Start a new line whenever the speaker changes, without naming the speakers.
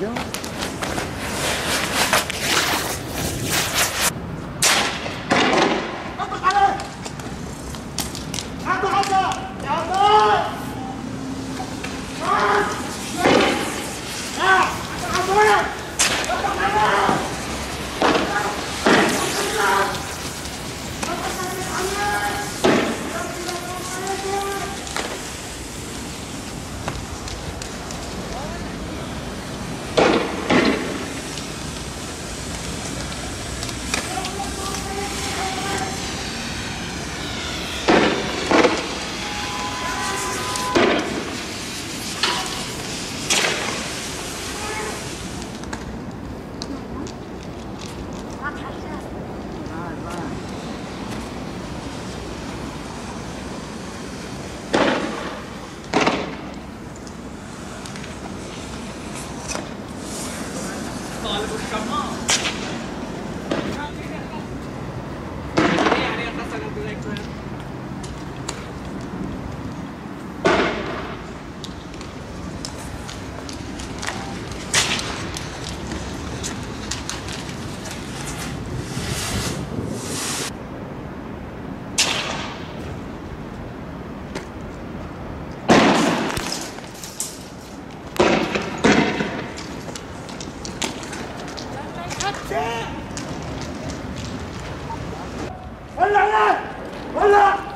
行搞了个什么？
ولا عليه
ولا